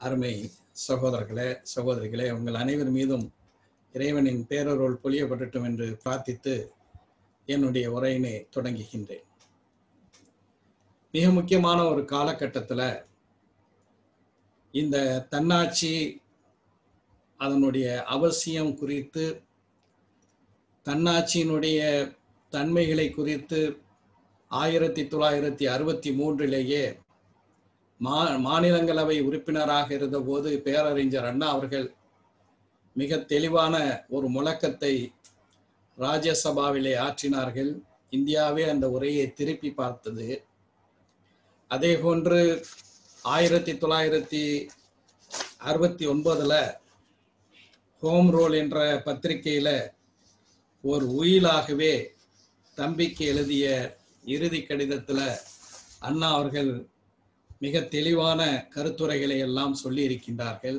அருமை சகோதரர்களே சகோதரிகளே உங்கள் அனைவர் மீதும் இறைவனின் பேரருள் பொழியப்படட்டும் என்று பிரார்த்தித்து என்னுடைய உரையினை தொடங்குகின்றேன். மிக முக்கியமான ஒரு காலகட்டத்தில் இந்த தன்னாட்சி அதனுடைய அவசியம் குறித்து தன்னாட்சியினுடைய தன்மைகளை குறித்து ஆயிரத்தி தொள்ளாயிரத்தி அறுபத்தி மூன்றிலேயே மா மாநிலங்களவை உறுப்பினராக இருந்தபோது பேரறிஞர் அண்ணா அவர்கள் மிக தெளிவான ஒரு முழக்கத்தை ராஜ்யசபாவிலே ஆற்றினார்கள். இந்தியாவே அந்த உரையை திருப்பி பார்த்தது. அதே போன்று ஆயிரத்தி தொள்ளாயிரத்தி அறுபத்தி ஒன்பதுல ஹோம் ரோல் என்ற பத்திரிகையில ஒரு உயிலாகவே தம்பிக்கு எழுதிய இறுதி கடிதத்துல அண்ணா அவர்கள் மிக தெளிவான கருத்துரைகளை எல்லாம் சொல்லி இருக்கின்றார்கள்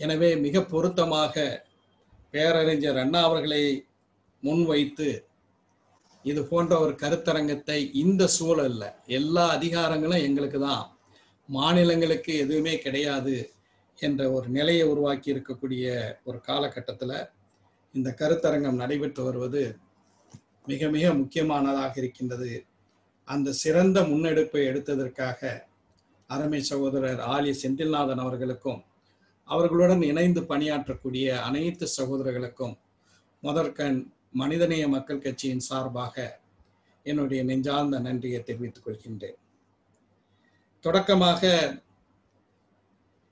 எனவே மிக பொருத்தமாக பேரறிஞர் அண்ணா அவர்களை முன்வைத்து இது போன்ற ஒரு கருத்தரங்கத்தை இந்த சூழல்ல எல்லா அதிகாரங்களும் எங்களுக்கு தான் மாநிலங்களுக்கு எதுவுமே கிடையாது என்ற ஒரு நிலையை உருவாக்கி இருக்கக்கூடிய ஒரு காலகட்டத்தில் இந்த கருத்தரங்கம் நடைபெற்று வருவது மிக மிக முக்கியமானதாக இருக்கின்றது. அந்த சிறந்த முன்னெடுப்பை எடுத்ததற்காக அருமை சகோதரர் ஆலி செந்தில்நாதன் அவர்களுக்கும் அவர்களுடன் இணைந்து பணியாற்றக்கூடிய அனைத்து சகோதரர்களுக்கும் முதற்கண் மனிதநேய மக்கள் கட்சியின் சார்பாக என்னுடைய நெஞ்சார்ந்த நன்றியை தெரிவித்துக் கொள்கின்றேன். தொடக்கமாக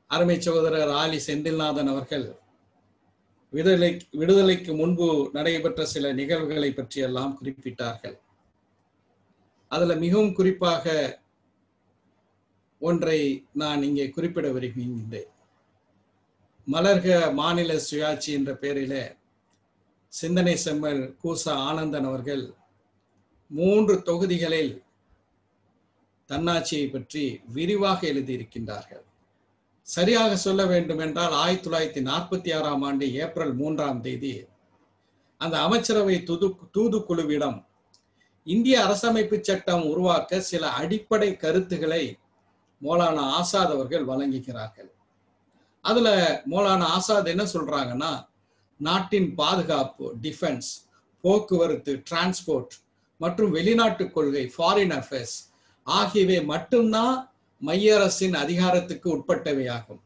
அருமை சகோதரர் ஆலி செந்தில்நாதன் அவர்கள் விடுதலை விடுதலைக்கு முன்பு நடைபெற்ற சில நிகழ்வுகளை பற்றியெல்லாம் குறிப்பிட்டார்கள். அதுல மிகவும் குறிப்பாக ஒன்றை நான் இங்கே குறிப்பிட விரும்புகின்றேன். மலர்க மாநில சுயாட்சி என்ற பெயரில சிந்தனை செம்மல் கூசா ஆனந்தன் அவர்கள் மூன்று தொகுதிகளில் தன்னாட்சியை பற்றி விரிவாக எழுதியிருக்கின்றார்கள். சரியாக சொல்ல வேண்டும் என்றால் ஆயிரத்தி தொள்ளாயிரத்தி நாற்பத்தி ஆறாம் ஆண்டு ஏப்ரல் மூன்றாம் தேதி அந்த அமைச்சரவை துது தூதுக்குழுவிடம் இந்திய அரசமைப்பு சட்டம் உருவாக்க சில அடிப்படை கருத்துக்களை மோலானா ஆசாத் அவர்கள் வழங்குகிறார்கள். அதுல மோலானா ஆசாத் என்ன சொல்றாங்கன்னா நாட்டின் பாதுகாப்பு டிஃபென்ஸ் போக்குவரத்து டிரான்ஸ்போர்ட் மற்றும் வெளிநாட்டு கொள்கை ஃபாரின் அஃபேர்ஸ் ஆகியவை மட்டும்தான் மைய அரசின் அதிகாரத்துக்கு உட்பட்டவையாகும்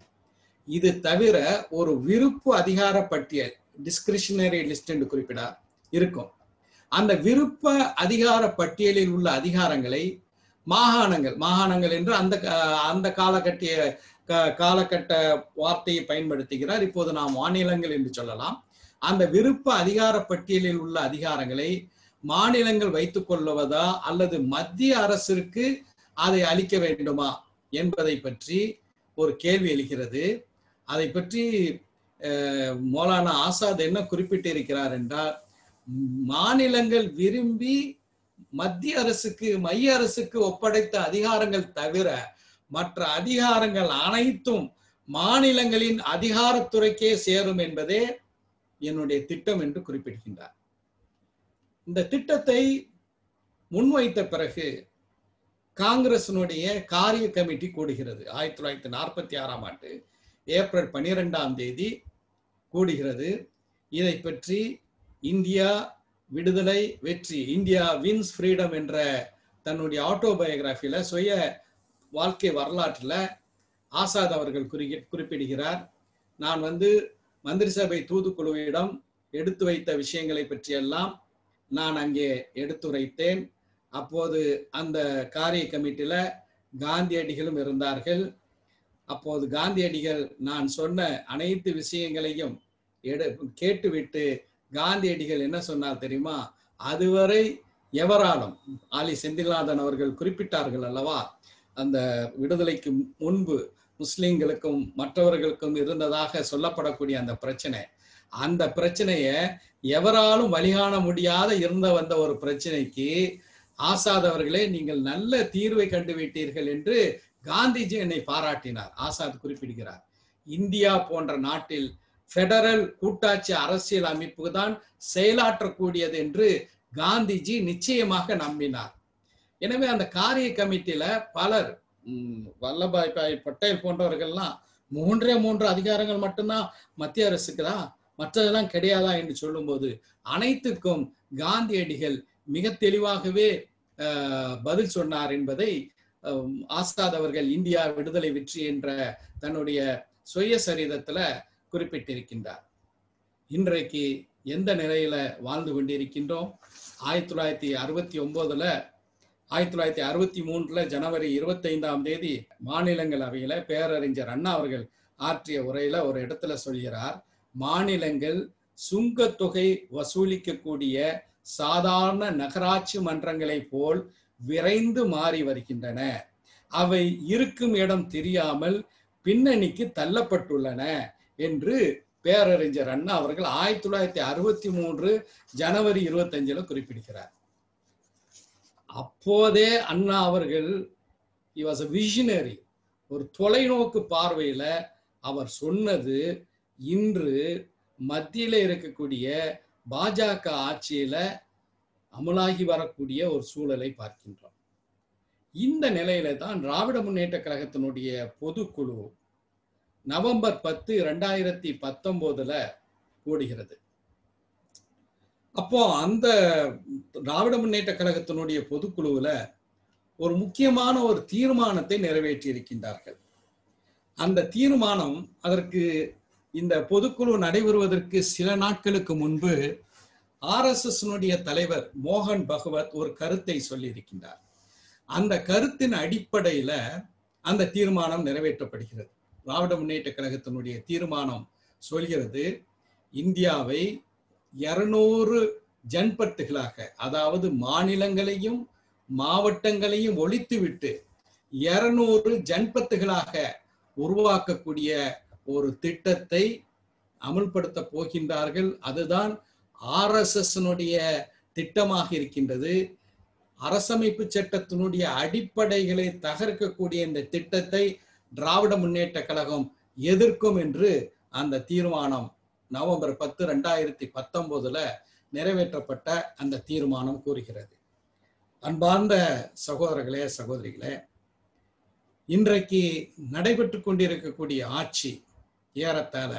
இது தவிர ஒரு விருப்பு அதிகார பட்டியல் டிஸ்கிரிஷனரி லிஸ்ட் என்று குறிப்பிடார் இருக்கும். அந்த விருப்ப அதிகார பட்டியலில் உள்ள அதிகாரங்களை மாகாணங்கள் மாகாணங்கள் என்று அந்த அந்த காலகட்டிய காலகட்ட வார்த்தையை பயன்படுத்துகிறார். இப்போது நாம் மாநிலங்கள் என்று சொல்லலாம். அந்த விருப்ப அதிகார பட்டியலில் உள்ள அதிகாரங்களை மாநிலங்கள் வைத்துக் கொள்வதா அல்லது மத்திய அரசிற்கு அதை அளிக்க வேண்டுமா என்பதை பற்றி ஒரு கேள்வி எழுகிறது. அதை பற்றி மௌலானா ஆசாத் என்ன குறிப்பிட்டிருக்கிறார் என்றால் மாநிலங்கள் விரும்பி மத்திய அரசுக்கு மைய அரசுக்கு ஒப்படைத்த அதிகாரங்கள் தவிர மற்ற அதிகாரங்கள் அனைத்தும் மாநிலங்களின் அதிகாரத்துறைக்கே சேரும் என்பதே என்னுடைய திட்டம் என்று குறிப்பிடுகின்றார். இந்த திட்டத்தை முன்வைத்த பிறகு காங்கிரசினுடைய காரிய கமிட்டி கூடுகிறது. ஆயிரத்தி தொள்ளாயிரத்தி நாற்பத்தி ஆறாம் ஆண்டு ஏப்ரல் பனிரெண்டாம் தேதி கூடுகிறது. இதை பற்றி இந்தியா விடுதலை வெற்றி இந்தியா வின்ஸ் ஃப்ரீடம் என்ற தன்னுடைய ஆட்டோபயோகிராஃபியில சுய வாழ்க்கை வரலாற்றில் ஆசாத் அவர்கள் குறி குறிப்பிடுகிறார். நான் வந்து மந்திரி சபை தூதுக்குழுவிடம் எடுத்து வைத்த விஷயங்களை பற்றியெல்லாம் நான் அங்கே எடுத்துரைத்தேன். அப்போது அந்த காரிய கமிட்டியில காந்தியடிகளும் இருந்தார்கள். அப்போது காந்தியடிகள் நான் சொன்ன அனைத்து விஷயங்களையும் எடு கேட்டுவிட்டு காந்தியடிகள் என்ன சொன்னார் தெரியுமா? அதுவரை எவராலும் ஆலி செந்தில்நாதன் அவர்கள் குறிப்பிட்டார்கள் அல்லவா? அந்த விடுதலைக்கு முன்பு முஸ்லிம்களுக்கும் மற்றவர்களுக்கும் இருந்ததாக சொல்லப்படக்கூடிய அந்த பிரச்சனை. அந்த பிரச்சனைய எவராலும் வழிகாண முடியாத இருந்த வந்த ஒரு பிரச்சனைக்கு ஆசாத் அவர்களே நீங்கள் நல்ல தீர்வை கண்டுவிட்டீர்கள் என்று காந்திஜி என்னை பாராட்டினார் ஆசாத் குறிப்பிடுகிறார். இந்தியா போன்ற நாட்டில் பெடரல் கூட்டாட்சி அரசியல் அமைப்பு தான் செயலாற்றக்கூடியது என்று காந்திஜி நிச்சயமாக நம்பினார். எனவே அந்த காரிய கமிட்டியில பலர் வல்லபாய் பாய் பட்டேல் போன்றவர்கள்லாம் மூன்றே மூன்று அதிகாரங்கள் மட்டும்தான் மத்திய அரசுக்கு தான் மற்றதெல்லாம் கிடையாதா என்று சொல்லும்போது அனைத்துக்கும் காந்தியடிகள் மிக தெளிவாகவே பதில் சொன்னார் என்பதை ஆசாத் அவர்கள் இந்தியா விடுதலை வெற்றி என்ற தன்னுடைய சுயசரிதத்துல குறிப்பிட்டிருக்கின்றார். இன்றைக்கு எந்த நிலையில வாழ்ந்து கொண்டிருக்கின்றோம்? ஆயிரத்தி தொள்ளாயிரத்தி அறுபத்தி ஒன்பதுல ஆயிரத்தி தொள்ளாயிரத்தி அறுபத்தி மூன்றுல ஜனவரி இருபத்தைந்தாம் தேதி மாநிலங்களவையில பேரறிஞர் அண்ணா அவர்கள் ஆற்றிய உரையில ஒரு இடத்துல சொல்கிறார் மாநிலங்கள் சுங்கத்தொகை வசூலிக்கக்கூடிய சாதாரண நகராட்சி மன்றங்களைப் போல் விரைந்து மாறி வருகின்றன. அவை இருக்கும் இடம் தெரியாமல் பின்னணிக்கு தள்ளப்பட்டுள்ளன. என்று பேரறிஞர் அண்ணா அவர்கள் ஆயிரத்தி தொள்ளாயிரத்தி அறுபத்தி மூன்று ஜனவரி இருபத்தஞ்சுல குறிப்பிடுகிறார். அப்போதே அண்ணா அவர்கள் வாஸ் அ விஷனரி ஒரு தொலைநோக்கு பார்வையில அவர் சொன்னது இன்று மத்தியில இருக்கக்கூடிய பாஜக ஆட்சியில அமலாகி வரக்கூடிய ஒரு சூழலை பார்க்கின்றோம். இந்த நிலையில தான் திராவிட முன்னேற்ற கழகத்தினுடைய பொதுக்குழு நவம்பர் பத்து இரண்டாயிரத்தி பத்தொன்பதுல கூடுகிறது. அப்போ அந்த திராவிட முன்னேற்ற கழகத்தினுடைய பொதுக்குழுவுல ஒரு முக்கியமான ஒரு தீர்மானத்தை நிறைவேற்றி இருக்கின்றார்கள். அந்த தீர்மானம் அதற்கு இந்த பொதுக்குழு நடைபெறுவதற்கு சில நாட்களுக்கு முன்பு ஆர்எஸ்எஸ்னுடைய தலைவர் மோகன் பகவத் ஒரு கருத்தை சொல்லியிருக்கின்றார். அந்த கருத்தின் அடிப்படையில அந்த தீர்மானம் நிறைவேற்றப்படுகிறது. திராவிட முன்னேற்ற கழகத்தினுடைய தீர்மானம் சொல்கிறது இந்தியாவை இருநூறு ஜன்பட்டுகளாக அதாவது மாநிலங்களையும் மாவட்டங்களையும் ஒழித்துவிட்டு இருநூறு ஜன்பத்துகளாக உருவாக்கக்கூடிய ஒரு திட்டத்தை அமல்படுத்த போகின்றார்கள். அதுதான் ஆர்எஸ்எஸ்னுடைய திட்டமாக இருக்கின்றது. அரசமைப்பு சட்டத்தினுடைய அடிப்படைகளை தகர்க்கக்கூடிய இந்த திட்டத்தை திராவிட முன்னேற்ற கழகம் எதிர்க்கும் என்று அந்த தீர்மானம் நவம்பர் பத்து ரெண்டாயிரத்தி பத்தொன்பதுல நிறைவேற்றப்பட்ட அந்த தீர்மானம் கூறுகிறது. அன்பார்ந்த சகோதரர்களே சகோதரிகளே இன்றைக்கு நடைபெற்று கொண்டிருக்கக்கூடிய ஆட்சி ஏறத்தாழ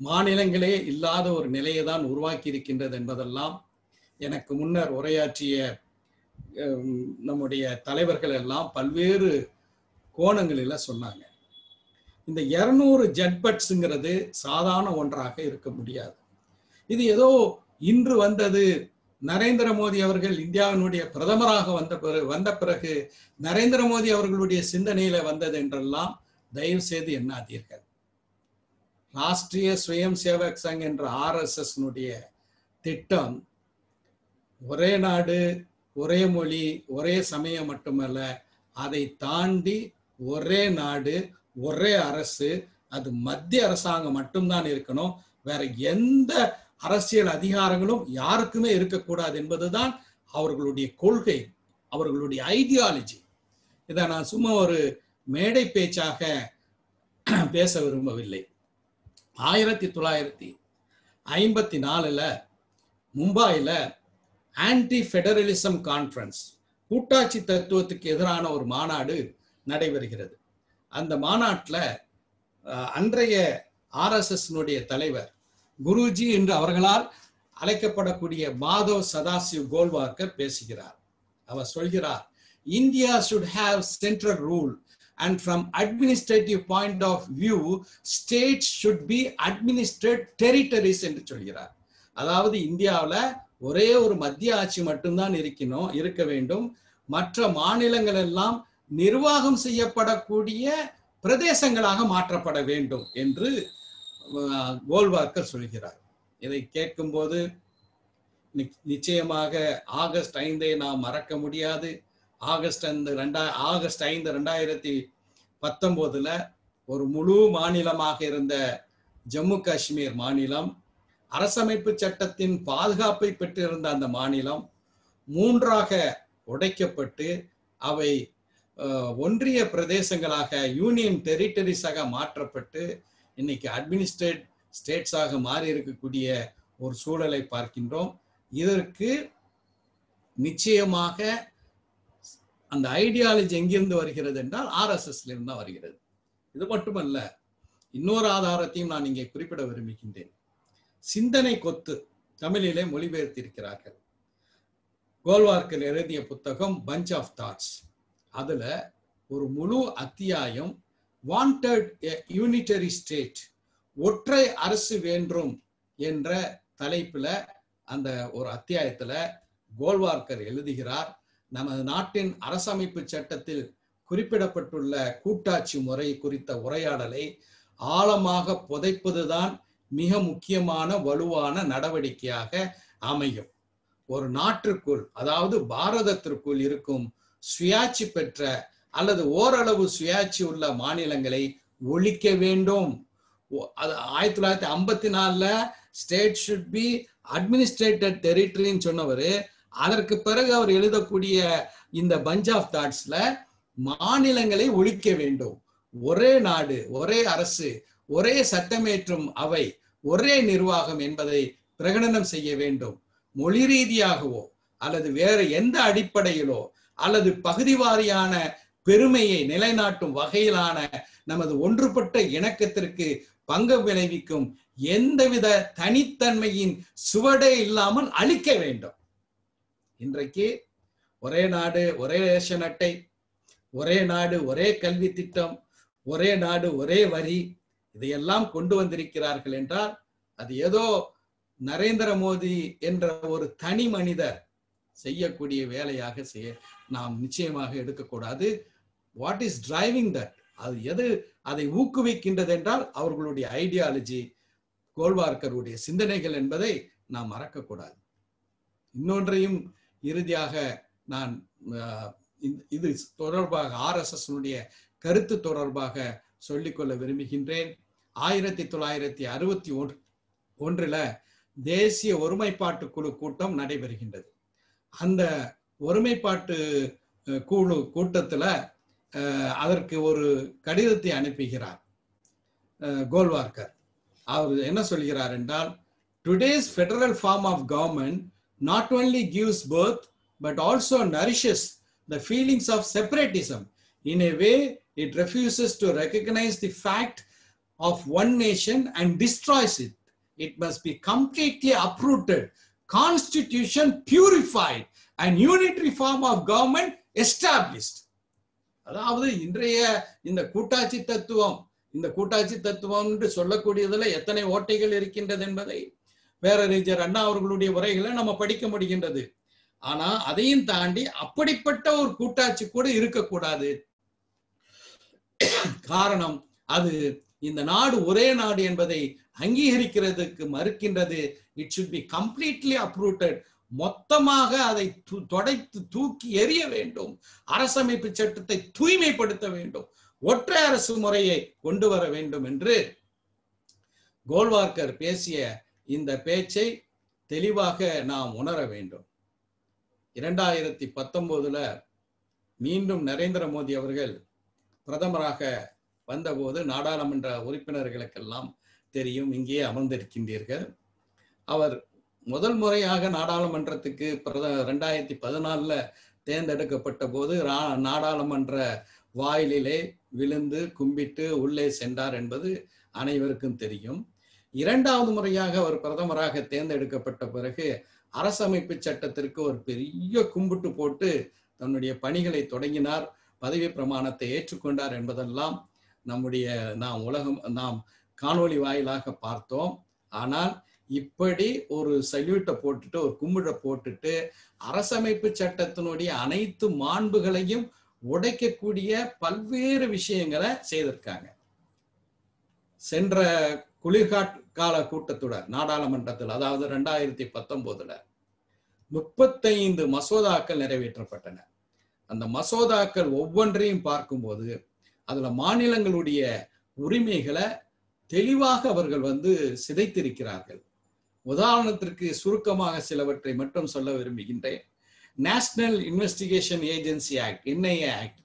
மாநிலங்களே இல்லாத ஒரு நிலையை தான் உருவாக்கி இருக்கின்றது என்பதெல்லாம் எனக்கு முன்னர் உரையாற்றிய நம்முடைய தலைவர்கள் எல்லாம் பல்வேறு கோணங்களில் சொன்னாங்க. இந்த இரநூறு ஜட்பட்ஸுங்கிறது சாதாரண ஒன்றாக இருக்க முடியாது. இது ஏதோ இன்று வந்தது நரேந்திர மோடி அவர்கள் இந்தியாவினுடைய பிரதமராக வந்த பிறகு வந்த பிறகு நரேந்திர மோடி அவர்களுடைய சிந்தனையில வந்தது என்றெல்லாம் தயவு செய்து எண்ணாதீர்கள். ராஷ்டிரிய சுயம் சேவக் சங் என்ற ஆர்எஸ்எஸ் திட்டம் ஒரே நாடு ஒரே மொழி ஒரே சமயம் மட்டுமல்ல அதை தாண்டி ஒரே நாடு ஒரே அரசு அது மத்திய அரசாங்கம் மட்டும்தான் இருக்கணும். வேற எந்த அரசியல் அதிகாரங்களும் யாருக்குமே இருக்கக்கூடாது என்பதுதான் அவர்களுடைய கொள்கை அவர்களுடைய ஐடியாலஜி இதை நான் சும்மா ஒரு மேடை பேச்சாக பேச விரும்பவில்லை. ஆயிரத்தி தொள்ளாயிரத்தி ஐம்பத்தி நாலுல மும்பாயில ஆன்டி ஃபெடரலிசம் கான்ஃபரன்ஸ் கூட்டாட்சி தத்துவத்துக்கு எதிரான ஒரு மாநாடு நடைபெறுகிறது. அந்த மாநாட்டில் அன்றைய ஆர்எஸ்எஸ்னுடைய தலைவர் குருஜி என்று அவர்களால் அழைக்கப்படக்கூடிய மாதவ் சதாசிவ் கோல்வார்கர் பேசுகிறார். அவர் சொல்கிறார் India should have central rule and from administrative point of view states should be administered territories என்று சொல்கிறார். அதாவது இந்தியாவில் ஒரே ஒரு மத்திய ஆட்சி மட்டும்தான் இருக்கணும் இருக்க வேண்டும். மற்ற மாநிலங்கள் எல்லாம் நிர்வாகம் செய்யப்படக்கூடிய பிரதேசங்களாக மாற்றப்பட வேண்டும் என்று கோல்வார்க்கர் சொல்கிறார். இதை கேட்கும்போது நிச்சயமாக ஆகஸ்ட் ஐந்தை நாம் மறக்க முடியாது. ஆகஸ்ட் ஐந்து ரெண்டா ஆகஸ்ட் ஐந்து ரெண்டாயிரத்தி பத்தொன்பதுல ஒரு முழு மாநிலமாக இருந்த ஜம்மு காஷ்மீர் மாநிலம் அரசமைப்பு சட்டத்தின் பாதுகாப்பை பெற்றிருந்த அந்த மாநிலம் மூன்றாக உடைக்கப்பட்டு அவை ஒன்றிய பிரதேசங்களாக யூனியன் டெரிட்டரிஸாக மாற்றப்பட்டு இன்னைக்கு அட்மினிஸ்ட்ரேட் ஸ்டேட்ஸாக மாறி இருக்கக்கூடிய ஒரு சூழலை பார்க்கின்றோம். இதற்கு நிச்சயமாக அந்த ஐடியாலஜி எங்கிருந்து வருகிறது என்றால் ஆர்எஸ்எஸ்ல இருந்து தான் வருகிறது. இது மட்டுமல்ல இன்னொரு ஆதாரத்தையும் நான் இங்கே குறிப்பிட விரும்புகின்றேன். சிந்தனை கொத்து தமிழிலே மொழிபெயர்த்திருக்கிறார்கள். கோல்வார்க்கர் எழுதிய புத்தகம் பஞ்ச் ஆஃப் தாட்ஸ் அதுல ஒரு முழு அத்தியாயம் வாண்டட் யூனிட்டரி ஸ்டேட் ஒற்றை அரசு வேண்டும் என்ற தலைப்புல அந்த ஒரு அத்தியாயத்துல கோல்வார்க்கர் எழுதுகிறார். நமது நாட்டின் அரசமைப்பு சட்டத்தில் குறிப்பிடப்பட்டுள்ள கூட்டாட்சி முறை குறித்த உரையாடலை ஆழமாக புதைப்பதுதான் மிக முக்கியமான வலுவான நடவடிக்கையாக அமையும். ஒரு நாட்டிற்குள் அதாவது பாரதத்திற்குள் இருக்கும் சுயாட்சி பெற்ற அல்லது ஓரளவு சுயாட்சி உள்ள மாநிலங்களை ஒழிக்க வேண்டும். அது ஆயிரத்தி தொள்ளாயிரத்தி ஐம்பத்தி நாலுல ஸ்டேட் ஷுட் பி அட்மினிஸ்ட்ரேட்டட் டெரிட்டரின்னு சொன்னவர். அதற்கு பிறகு அவர் எழுதக்கூடிய இந்த பஞ்ச் ஆஃப் தாட்ஸ்ல மாநிலங்களை ஒழிக்க வேண்டும். ஒரே நாடு ஒரே அரசு ஒரே சட்டமேற்றும் அவை ஒரே நிர்வாகம் என்பதை பிரகடனம் செய்ய வேண்டும். மொழி ரீதியாகவோ அல்லது வேற எந்த அடிப்படையிலோ அல்லது பகுதி வாரியான பெருமையை நிலைநாட்டும் வகையிலான நமது ஒன்றுபட்ட இணக்கத்திற்கு பங்கு விளைவிக்கும் எந்தவித தனித்தன்மையின் சுவடே இல்லாமல் அழிக்க வேண்டும். இன்றைக்கு ஒரே நாடு ஒரே ரேஷன் அட்டை ஒரே நாடு ஒரே கல்வி திட்டம் ஒரே நாடு ஒரே வரி இதையெல்லாம் கொண்டு வந்திருக்கிறார்கள் என்றால் அது ஏதோ நரேந்திர மோடி என்ற ஒரு தனி மனிதர் செய்யக்கூடிய வேலையாக செய்ய நாம் நிச்சயமாக எடுக்கக்கூடாது. வாட் இஸ் டிரைவிங் தட் அது எது அதை ஊக்குவிக்கின்றது என்றால் அவர்களுடைய ஐடியாலஜி கோல்வார்க்கருடைய சிந்தனைகள் என்பதை நாம் மறக்கக்கூடாது. இன்னொன்றையும் இறுதியாக நான் இது தொடர்பாக ஆர்எஸ்எஸ் கருத்து தொடர்பாக சொல்லிக்கொள்ள விரும்புகின்றேன். ஆயிரத்தி தொள்ளாயிரத்தி அறுபத்தி ஒன்று ஒன்றில் தேசிய ஒருமைப்பாட்டு குழு கூட்டம் நடைபெறுகின்றது. அந்த ஒருமைப்பாட்டு குழு கூட்டத்துல அதற்கு ஒரு கடிதத்தை அனுப்புகிறார். கோல்வார்கர். அவர் என்ன சொல்கிறார் என்றால் today's federal form of government not only gives birth but also nourishes the feelings of separatism in a way it refuses to recognise the fact of one nation and destroys it it must be completely uprooted constitution purified and unitary form of government established அதாவது இன்றைய இந்த கூட்டாட்சி தத்துவம் இந்த கூட்டாட்சி தத்துவம் என்று சொல்லக்கூடியதுல எத்தனை ஓட்டைகள் இருக்கின்றது என்பதை பேரறிஞர் அண்ணா அவர்களுடைய உரைகளை நம்ம படிக்க முடிகின்றது. ஆனா அதையும் தாண்டி அப்படிப்பட்ட ஒரு கூட்டாட்சி கூட இருக்கக்கூடாது. காரணம் அது இந்த நாடு ஒரே நாடு என்பதை அங்கீகரிக்கிறதுக்கு மறுக்கின்றது. It should be completely uprooted மொத்தமாக அதை தொடைத்து தூக்கி எறிய வேண்டும். அரசமைப்பு சட்டத்தை தூய்மைப்படுத்த வேண்டும். ஒற்றை அரசு முறையை கொண்டு வர வேண்டும் என்று கோல்வார்கர் பேசிய இந்த பேச்சை தெளிவாக நாம் உணர வேண்டும். இரண்டாயிரத்தி பத்தொன்பதுல மீண்டும் நரேந்திர மோடி அவர்கள் பிரதமராக வந்தபோது நாடாளுமன்ற உறுப்பினர்களுக்கெல்லாம் தெரியும் இங்கே அமர்ந்திருக்கின்றீர்கள். அவர் முதல் முறையாக நாடாளுமன்றத்துக்கு பிரத ரெண்டாயிரத்தி பதினாலில் தேர்ந்தெடுக்கப்பட்ட போது நாடாளுமன்ற வாயிலிலே விழுந்து கும்பிட்டு உள்ளே சென்றார் என்பது அனைவருக்கும் தெரியும். இரண்டாவது முறையாக அவர் பிரதமராக தேர்ந்தெடுக்கப்பட்ட பிறகு அரசமைப்பு சட்டத்திற்கு ஒரு பெரிய கும்பிட்டு போட்டு தன்னுடைய பணிகளை தொடங்கினார். பதவி பிரமாணத்தை ஏற்றுக்கொண்டார் என்பதெல்லாம் நம்முடைய நாம் உலகம் நாம் காணொளி வாயிலாக பார்த்தோம். ஆனால் இப்படி ஒரு சல்யூட்டை போட்டுட்டு ஒரு கும்பிட போட்டுட்டு அரசமைப்பு சட்டத்தினுடைய அனைத்து மாண்புகளையும் உடைக்கக்கூடிய பல்வேறு விஷயங்களை செய்திருக்காங்க. சென்ற குளிர்காட் கால கூட்டத்தொடர் நாடாளுமன்றத்தில் அதாவது ரெண்டாயிரத்தி பத்தொன்பதுல முப்பத்தைந்து மசோதாக்கள் நிறைவேற்றப்பட்டன. அந்த மசோதாக்கள் ஒவ்வொன்றையும் பார்க்கும்போது அதுல மாநிலங்களுடைய உரிமைகளை தெளிவாக அவர்கள் வந்து சிதைத்திருக்கிறார்கள். உதாரணத்திற்கு சுருக்கமாக சிலவற்றை மட்டும் சொல்ல விரும்புகின்றேன். National Investigation Agency Act NIA Act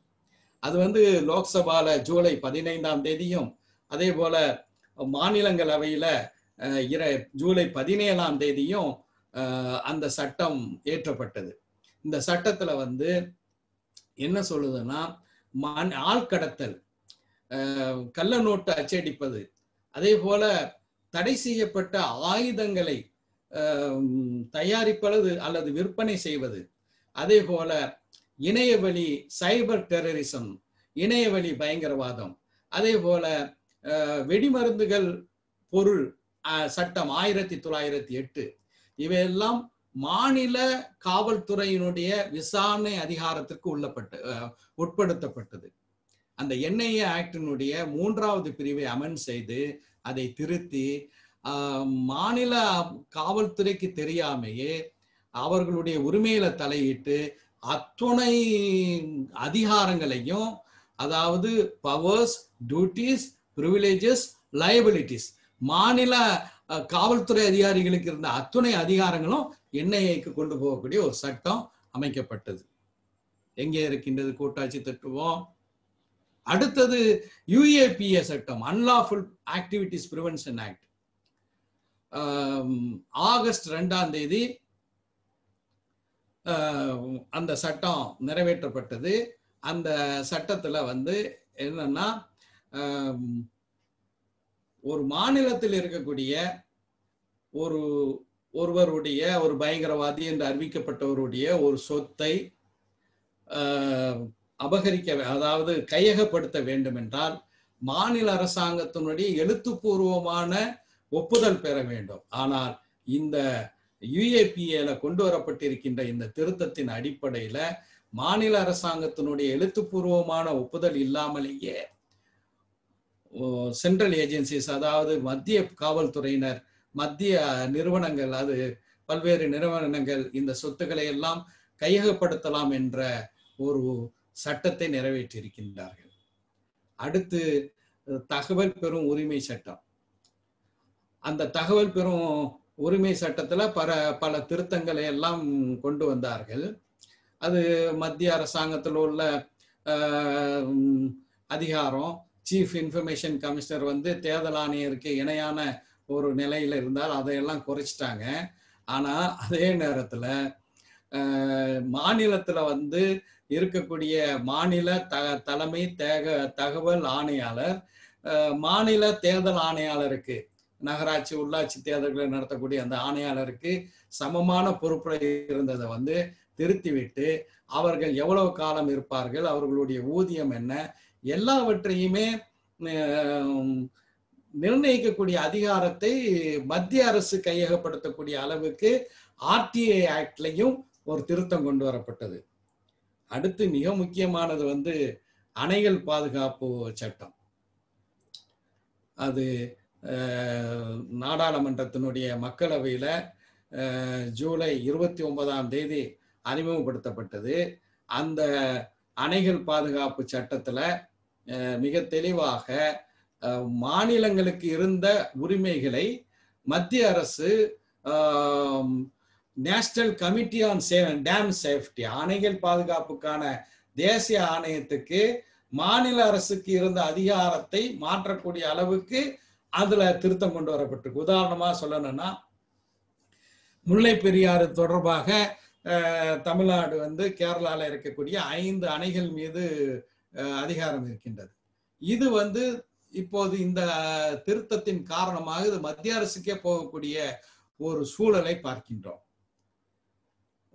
அது வந்து லோக்சபால ஜூலை பதினைந்தாம் தேதியும் அதே போல மாநிலங்களவையில இர ஜூலை பதினேழாம் தேதியும் அந்த சட்டம் ஏற்றப்பட்டது. இந்த சட்டத்துல வந்து என்ன சொல்லுதுன்னா ஆள் கடத்தல் கள்ள நோட்டு அச்சடிப்பது அதே போல தடை செய்யப்பட்ட ஆயுதங்களை தயாரிப்பது அல்லது விற்பனை செய்வது. அதே போல இணையவழி சைபர் டெரரிசம் இணையவழி பயங்கரவாதம். அதே போல அஹ், வெடிமருந்துகள் பொருள் அஹ், சட்டம் ஆயிரத்தி தொள்ளாயிரத்தி எட்டு. இவையெல்லாம் மாநில காவல்துறையினுடைய விசாரணை அதிகாரத்திற்கு உள்ளப்பட்டு உட்படுத்தப்பட்டது. அந்த என்ஐஏ ஆக்டினுடைய மூன்றாவது பிரிவை அமெண்ட் செய்து அதை திருத்தி மாநில காவல்துறைக்கு தெரியாமையே அவர்களுடைய உரிமையில தலையிட்டு அத்துணை அதிகாரங்களையும் அதாவது பவர்ஸ் டியூட்டிஸ் ப்ரிவிலேஜஸ் லயபிலிட்டிஸ் மாநில காவல்துறை அதிகாரிகளுக்கு இருந்த அத்துணை அதிகாரங்களும் என்ஐஏக்கு கொண்டு போகக்கூடிய ஒரு சட்டம் அமைக்கப்பட்டது. எங்கே இருக்கின்றது? கூட்டாட்சி தத்துவம் அடுத்தது யுஏபிஏ சட்டம் unlawful activities prevention act August ரெண்டாம் தேதி அந்த சட்டம் நிறைவேற்றப்பட்டது. அந்த சட்டத்தில் வந்து என்னன்னா ஒரு மாநிலத்தில் இருக்கக்கூடிய ஒரு ஒருவருடைய ஒரு பயங்கரவாதி என்று அறிவிக்கப்பட்டவருடைய ஒரு சொத்தை அபகரிக்க அதாவது கையகப்படுத்த வேண்டும் என்றால் மாநில அரசாங்கத்தினுடைய எழுத்துப்பூர்வமான ஒப்புதல் பெற வேண்டும். ஆனால் இந்த யுஏபிஏல கொண்டு வரப்பட்டிருக்கின்ற இந்த திருத்தத்தின் அடிப்படையில மாநில அரசாங்கத்தினுடைய எழுத்துப்பூர்வமான ஒப்புதல் இல்லாமலேயே சென்ட்ரல் ஏஜென்சிஸ் அதாவது மத்திய காவல்துறையினர் மத்திய நிறுவனங்கள் அது பல்வேறு நிறுவனங்கள் இந்த சொத்துக்களை எல்லாம் கையகப்படுத்தலாம் என்ற ஒரு சட்டத்தை நிறைவேற்றியிருக்கின்றார்கள். அடுத்து தகவல் பெறும் உரிமை சட்டம். அந்த தகவல் பெறும் உரிமை சட்டத்துல பல பல திருத்தங்களை எல்லாம் கொண்டு வந்தார்கள். அது மத்திய அரசாங்கத்தில் உள்ள அதிகாரம். சீஃப் இன்ஃபர்மேஷன் கமிஷனர் வந்து தேர்தல் ஆணையருக்கு இணையான ஒரு நிலையில இருந்தால் அதையெல்லாம் குறைச்சிட்டாங்க. ஆனா அதே நேரத்துல மாநிலத்துல வந்து இருக்கக்கூடிய மாநில த தலைமை தேக தகவல் ஆணையாளர் மாநில தேர்தல் ஆணையாளருக்கு நகராட்சி உள்ளாட்சி தேர்தல்களை நடத்தக்கூடிய அந்த ஆணையாளருக்கு சமமான பொறுப்புல இருந்ததை வந்து திருத்திவிட்டு அவர்கள் எவ்வளவு காலம் இருப்பார்கள் அவர்களுடைய ஊதியம் என்ன எல்லாவற்றையுமே நிர்ணயிக்கக்கூடிய அதிகாரத்தை மத்திய அரசு கையகப்படுத்தக்கூடிய அளவுக்கு ஆர்டிஐ ஆக்ட்லையும் ஒரு திருத்தம் கொண்டு வரப்பட்டது. அடுத்து மிக முக்கியமானது வந்து அணைகள் பாதுகாப்பு சட்டம். அது நாடாளுமன்றத்தினுடைய மக்களவையில் ஜூலை இருபத்தி ஒன்பதாம் தேதி அறிமுகப்படுத்தப்பட்டது. அந்த அணைகள் பாதுகாப்பு சட்டத்தில் மிக தெளிவாக மாநிலங்களுக்கு இருந்த உரிமைகளை மத்திய அரசு national committee on dam safety அணைகள் பாதுகாப்புக்கான தேசிய ஆணையத்துக்கு மாநில அரசுக்கு இருந்த அதிகாரத்தை மாற்றக்கூடிய அளவுக்கு அதுல திருத்தம் கொண்டு வரப்பட்டிருக்கு. உதாரணமா சொல்லணும்னா முல்லை பெரியாறு தொடர்பாக தமிழ்நாடு வந்து கேரளால இருக்கக்கூடிய ஐந்து அணைகள் மீது அதிகாரம் இருக்கின்றது. இது வந்து இப்போது இந்த திருத்தத்தின் காரணமாக இது மத்திய அரசுக்கே போகக்கூடிய ஒரு சூழலை பார்க்கின்றோம்.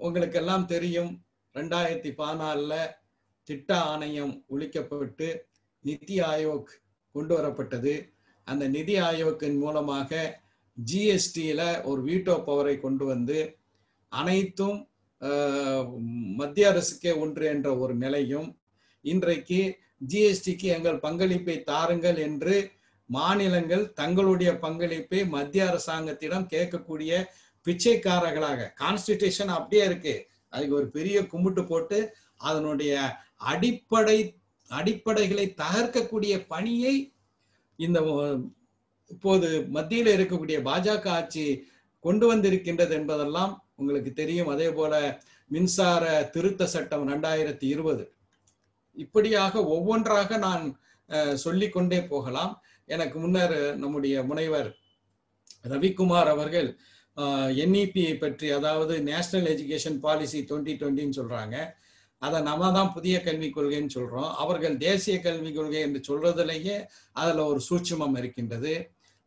உங்களுக்கு எல்லாம் தெரியும் ரெண்டாயிரத்தி பதினாலில் திட்ட ஆணையம் ஒழிக்கப்பட்டு நிதி ஆயோக் கொண்டு வரப்பட்டது. அந்த நிதி ஆயோக்கின் மூலமாக ஜிஎஸ்டியில் ஒரு வீட்டோ பவரை கொண்டு வந்து அனைத்தும் மத்திய அரசுக்கே ஒன்று என்ற ஒரு நிலையும் இன்றைக்கு ஜிஎஸ்டிக்கு எங்கள் பங்களிப்பை தாருங்கள் என்று மாநிலங்கள் தங்களுடைய பங்களிப்பை மத்திய அரசாங்கத்திடம் கேட்கக்கூடிய பிச்சைக்காரர்களாக கான்ஸ்டிடியூஷன் அப்படியே இருக்கு. அதுக்கு ஒரு பெரிய கும்பிட்டு போட்டு அதனுடைய அடிப்படை அடிப்படைகளை தகர்க்கக்கூடிய பணியை இந்த இப்போது மத்தியில் இருக்கக்கூடிய பாஜக ஆட்சி கொண்டு வந்திருக்கின்றது என்பதெல்லாம் உங்களுக்கு தெரியும். அதே போல மின்சார திருத்த சட்டம் ரெண்டாயிரத்தி இருபது. இப்படியாக ஒவ்வொன்றாக நான் சொல்லிக்கொண்டே போகலாம். எனக்கு முன்னர் நம்முடைய முனைவர் ரவிக்குமார் அவர்கள் என்இபியை பற்றி அதாவது நேஷனல் எஜுகேஷன் பாலிசி டுவெண்ட்டி டுவெண்ட்டின்னு சொல்றாங்க. அதை நம்ம தான் புதிய கல்விக் கொள்கைன்னு சொல்றோம். அவர்கள் தேசிய கல்விக் கொள்கை என்று சொல்றதுலேயே அதில் ஒரு சூட்சமம் இருக்கின்றது.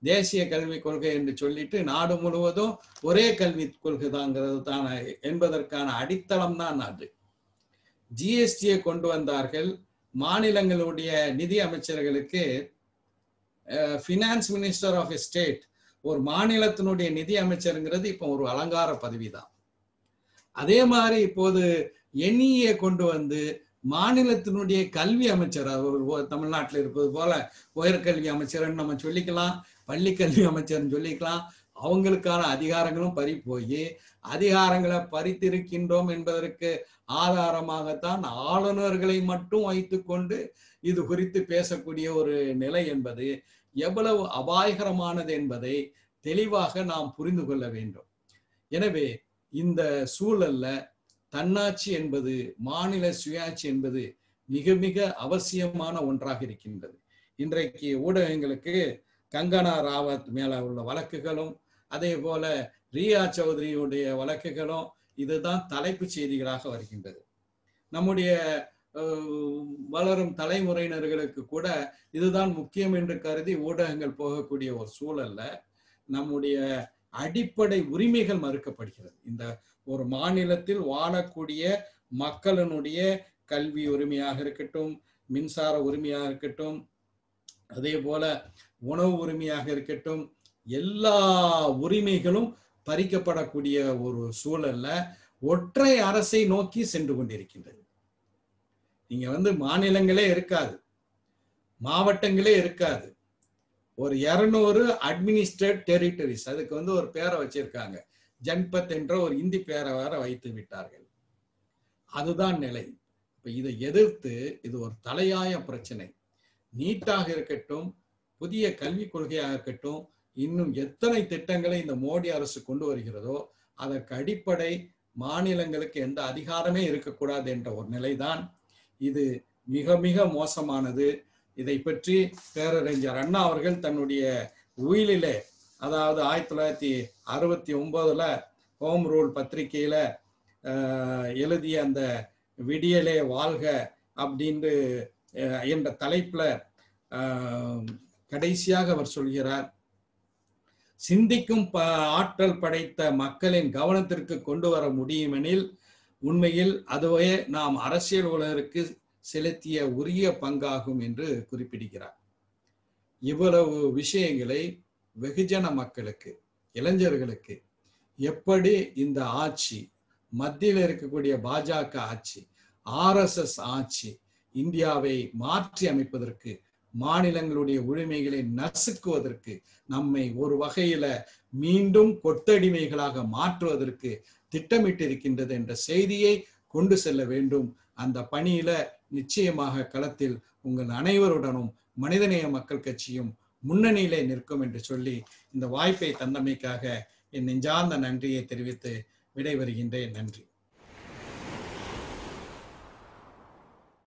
தேசிய கல்விக் கொள்கை என்று சொல்லிட்டு நாடு முழுவதும் ஒரே கல்விக் கொள்கை தாங்கிறது தான் என்பதற்கான அடித்தளம் தான் அது. ஜிஎஸ்டியை கொண்டு வந்தார்கள். மாநிலங்களுடைய நிதி அமைச்சர்களுக்கு ஃபினான்ஸ் மினிஸ்டர் ஆஃப் ஸ்டேட் ஒரு மாநிலத்தினுடைய நிதி அமைச்சருங்கிறது இப்போ ஒரு அலங்கார பதவி தான் அதே மாதிரி இப்போது என்இஏ கொண்டு வந்து மாநிலத்தினுடைய கல்வி அமைச்சர் அவர் தமிழ்நாட்டில் இருப்பது போல உயர்கல்வி அமைச்சர்னு நம்ம சொல்லிக்கலாம் பள்ளி கல்வி அமைச்சர்னு சொல்லிக்கலாம். அவங்களுக்கான அதிகாரங்களும் பறி போய் அதிகாரங்களை பறித்திருக்கின்றோம் என்பதற்கு ஆதாரமாகத்தான் ஆளுநர்களை மட்டும் வைத்துக்கொண்டு இது குறித்து பேசக்கூடிய ஒரு நிலை என்பது எவ்வளவு அபாயகரமானது என்பதை தெளிவாக நாம் புரிந்து கொள்ள வேண்டும். எனவே இந்த சூழல்ல தன்னாட்சி என்பது மாநில சுயாட்சி என்பது மிக மிக அவசியமான ஒன்றாக இருக்கின்றது. இன்றைக்கு ஊடகங்களுக்கு கங்கனா ராவத் மேல உள்ள வழக்குகளும் அதே போல ரியா சௌத்ரியுடைய வழக்குகளும் இதுதான் தலைப்பு செய்திகளாக வருகின்றது. நம்முடைய வளரும் தலைமுறையினர்களுக்கு கூட இதுதான் முக்கியம் என்று கருதி ஊடகங்கள் போகக்கூடிய ஒரு சூழல்ல நம்முடைய அடிப்படை உரிமைகள் மறுக்கப்படுகிறது. இந்த ஒரு மாநிலத்தில் வாழக்கூடிய மக்களினுடைய கல்வி உரிமையாக இருக்கட்டும் மின்சார உரிமையாக இருக்கட்டும் அதே போல உணவு உரிமையாக இருக்கட்டும் எல்லா உரிமைகளும் பறிக்கப்படக்கூடிய ஒரு சூழல்ல ஒற்றை அரசை நோக்கி சென்று கொண்டிருக்கின்றது. நீங்க வந்து மாநிலங்களே இருக்காது. மாவட்டங்களே இருக்காது. ஒரு இருநூறு அட்மினிஸ்ட்ரேட் டெரிட்டரிஸ் அதுக்கு வந்து ஒரு பேரை வச்சிருக்காங்க. ஜன்பத் என்ற ஒரு இந்தி பேரை வேற வைத்து விட்டார்கள். அதுதான் நிலை. இப்ப இதை எதிர்த்து இது ஒரு தலையாய பிரச்சனை. நீட்டாக இருக்கட்டும் புதிய கல்விக் கொள்கையாக இருக்கட்டும் இன்னும் எத்தனை திட்டங்களை இந்த மோடி அரசு கொண்டு வருகிறதோ அதற்கு அடிப்படை மாநிலங்களுக்கு எந்த அதிகாரமே இருக்கக்கூடாது என்ற ஒரு நிலைதான் இது மிக மிக மோசமானது. இதை பற்றி பேரறிஞர் அண்ணா அவர்கள் தன்னுடைய உயிலிலே அதாவது ஆயிரத்தி தொள்ளாயிரத்தி அறுபத்தி ஒன்பதுல ஹோம் ரூல் பத்திரிகையில எழுதிய அந்த விடியலே வாழ்க அப்படின்று என்ற தலைப்புல கடைசியாக அவர் சொல்கிறார் சிந்திக்கும் ப ஆற்றல் படைத்த மக்களின் கவனத்திற்கு கொண்டு வர முடியுமெனில் உண்மையில் அதுவே நாம் அரசியல் உலகிற்கு செலுத்திய உரிய பங்காகும் என்று குறிப்பிடுகிறார். இவ்வளவு விஷயங்களை வெகுஜன மக்களுக்கு இளைஞர்களுக்கு எப்படி இந்த ஆட்சி மத்தியில் இருக்கக்கூடிய பாஜக ஆட்சி ஆர்எஸ்எஸ் ஆட்சி இந்தியாவை மாற்றி அமைப்பதற்கு மாநிலங்களுடைய உரிமைகளை நசுக்குவதற்கு நம்மை ஒரு வகையில மீண்டும் கொத்தடிமைகளாக மாற்றுவதற்கு திட்டமிட்டிருக்கின்றது என்ற செய்தியை கொண்டு செல்ல வேண்டும். அந்த பணியில நிச்சயமாக களத்தில் உங்கள் அனைவருடனும் மனிதநேய மக்கள் கட்சியும் முன்னணியிலே நிற்கும் என்று சொல்லி இந்த வாய்ப்பை தந்தமைக்காக என் நெஞ்சார்ந்த நன்றியை தெரிவித்து விடைபெறுகின்றேன். நன்றி.